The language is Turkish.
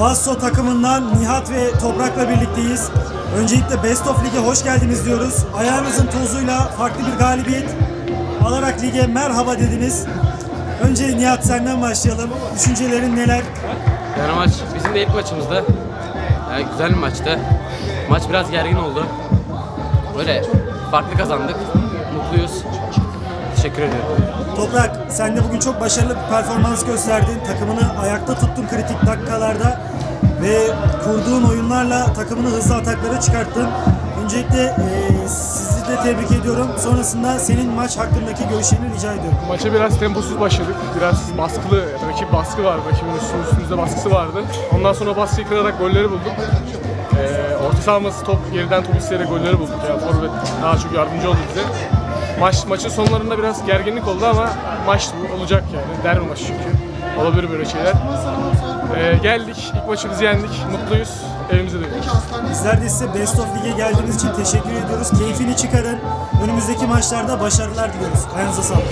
Basso takımından Nihat ve Toprak'la birlikteyiz. Öncelikle Best of Lig'e hoş geldiniz diyoruz. Ayağınızın tozuyla farklı bir galibiyet alarak lige merhaba dediniz. Önce Nihat senden başlayalım. Düşüncelerin neler? Yani maç bizim de ilk maçımızdı. Yani güzel bir maçtı. Maç biraz gergin oldu. Böyle farklı kazandık. Mutluyuz. Teşekkür ediyorum. Toprak sen de bugün çok başarılı bir performans gösterdin. Takımını ayakta tuttun kritik dakikalarda ve kurduğun oyunlarla takımını hızlı ataklara çıkarttın. Öncelikle e, sizi de tebrik ediyorum. Sonrasında senin maç hakkındaki görüşlerini rica ediyorum. Maça biraz temposuz başladık. Biraz baskılı, rakip baskı vardı. Rakibin üstümüz- üstümüzde baskısı vardı. Ondan sonra baskıyı kırarak golleri bulduk. Ee, orta sahamız top, geriden top isteyerek golleri bulduk. Yani forvet daha çok yardımcı oldu bize. Maç, maçın sonlarında biraz gerginlik oldu ama maç olacak yani. Derbi maçı çünkü. Olabilir böyle şeyler. Ee, geldik, ilk maçımızı yendik. Mutluyuz. Evimize dönüyoruz. Bizler de size Best of Lig'e geldiğiniz için teşekkür ediyoruz. Keyfini çıkarın. Önümüzdeki maçlarda başarılar diliyoruz. Ayağınıza sağlık.